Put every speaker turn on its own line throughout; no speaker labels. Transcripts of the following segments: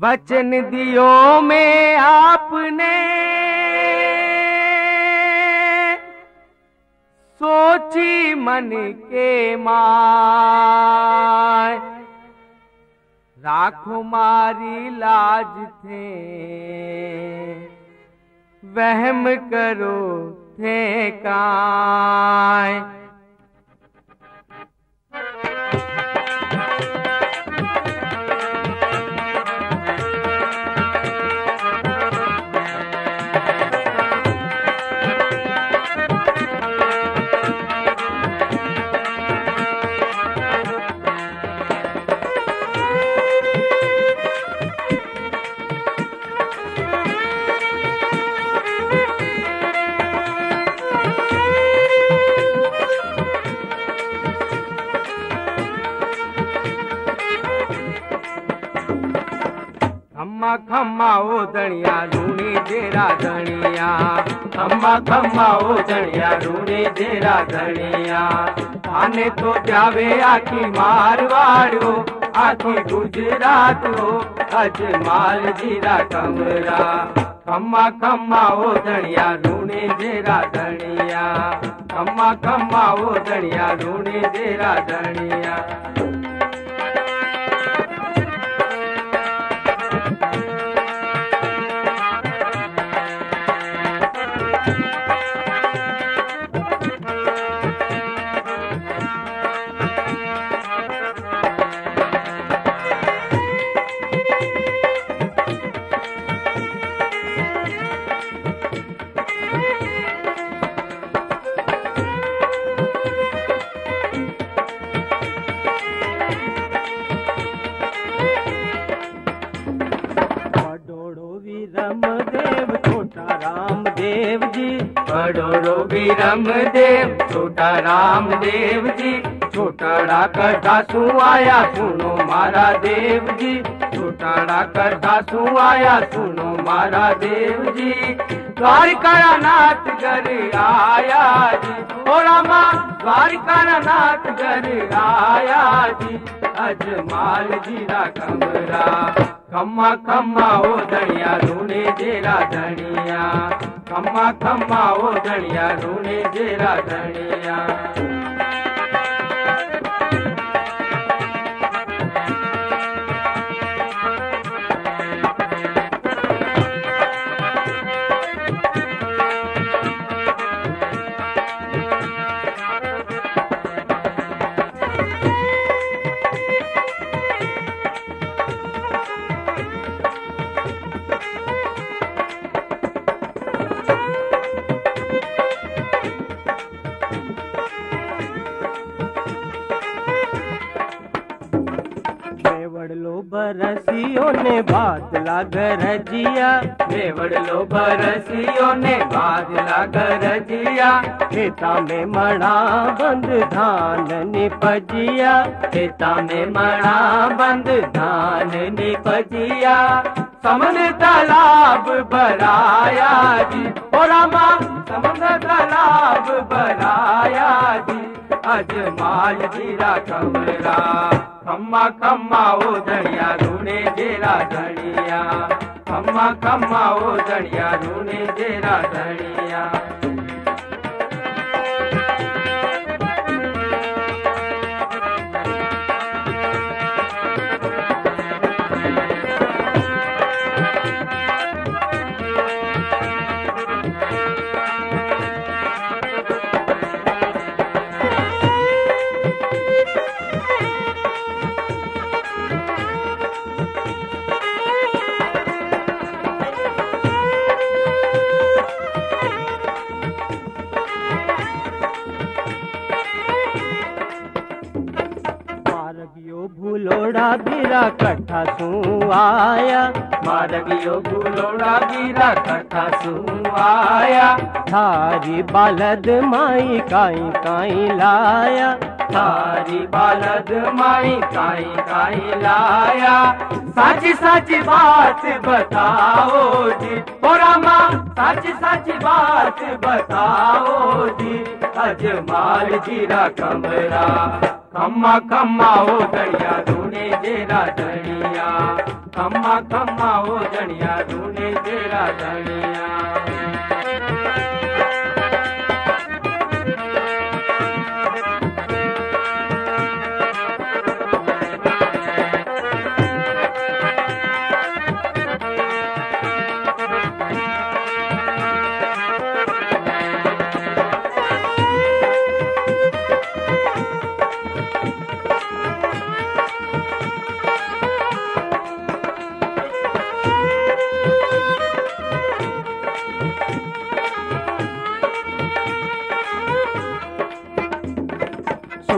वचन दियो में आपने सोची मन के माय। राखो मारी लाज थे, वहम करो थे काय। खम्मा खम्मा ओ दणिया रूणी जेरा धणिया खम्मा खम्मा ओ दणिया रूणी जेरा धणिया आने तो जावे आखी मारवाड़ो, आखी गुजरात हो अजमाल जीरा कमरा। खम्मा खम्मा ओ दणिया रूणी जेरा धणिया खम्मा खम्मा ओ दणिया
वीरम देव छोटा राम देव जी।
बड़ोरो बीरम देव छोटा राम देव जी। छोटाड़ा कथा सु आया सुनो मारा देव जी। छोटाड़ा कथा सु आया सुनो मारा देव जी। द्वारिका नाथ घर आया जी। ओ रामा द्वारिका नाथ घर आया जी। अजमाल जीरा कमरा। खम्मा खम्मा ओ धनिया रूने जेरा धनिया। खम्मा खम्मा ओ धनिया रूने जेरा धनिया।
ने बात लाग रजिया।
मेवड़ लो बरसियों ने बादला गरजिया
खेता में मणा बंद धान निपजिया।
खेता में मणा बंद धान निपजिया। समन तालाब बराया जी। ओ रामा समन तालाब बराया जी। अजमाल जीरा कमरा। खम्मा खम्मा ओ जणिया रूने जेरा धनिया खम्मा खम्मा ओ धनिया रूने जेरा धनिया
बीरा कट्ठा सू आया।
मारगियो गुलोड़ा गिरा कथा सु आया।
थारी बालद माई काई काई लाया।
थारी बालद माई काई काई लाया। साची साची बात बताओ जी। ओ रामा साची साची बात बताओ जी। अजमाल जीरा कमरा। खम्मा खम्मा ओ जणिया दूने जेरा जनिया। खम्मा खम्मा ओ जणिया दूने जेरा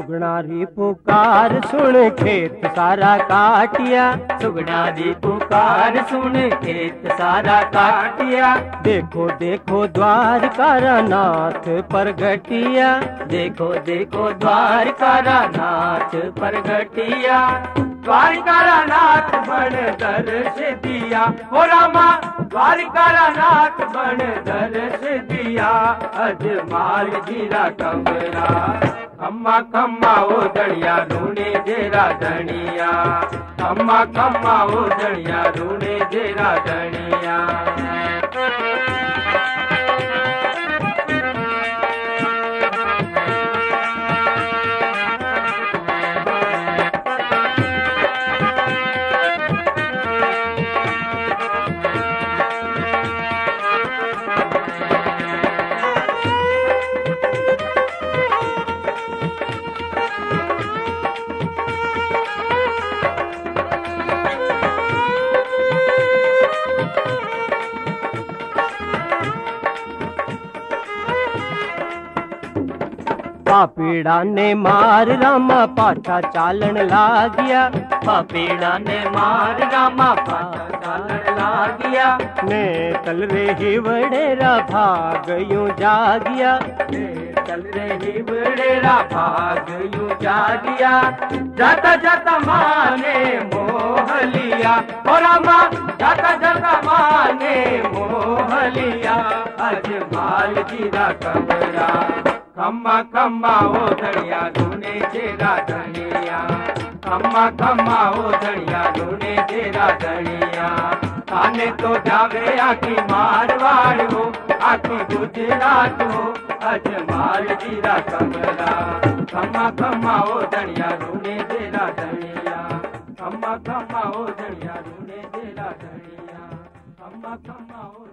धनिया
सुगनारी पुकार सुन खेत सारा काटिया।
सुगना दी पुकार सुन खेत सारा काटिया।
देखो देखो द्वारका नाथ प्रगटिया।
देखो देखो द्वारका नाथ प्रगटिया। द्वारका नाथ बन दर्श दिया ओ रामा द्वारका नाथ बन दर्श दिया अजमाल जीरा कमरा। खम्मा खम्मा ओ दड़िया रूने जेरा धनिया। खम्मा खम्मा ओ दड़िया रूने जेरा धनिया।
पापीड़ा ने मार रामा पाछा चालन लागिया।
पापीड़ा ने मार रामा पाछा चालन लागिया।
ने तल रे ही वडेरा भाग यूँ जागिया।
चल रही बड़ेरा भाग यू जागिया। जाता जाता माने मोह लिया ओ रामा जाता जाता माने मोह लिया अजमाल जीरा कमरा। खम्मा खम्मा ओ धड़िया धुने जेरा धनिया। खम्मा खम्मा ओ धड़िया धुने जेरा धनिया। थाने तो जावे आखी मारवाड़ हो, आखी गुजरात हो अजमाल जीरा कमरा खम्मा खम्मा ओ धनिया, धुने जेरा धनिया। खम्मा खम्मा ओ धनिया, धुने जेरा धनिया। खम्मा खम्मा